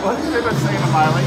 What have they been saying to Miley?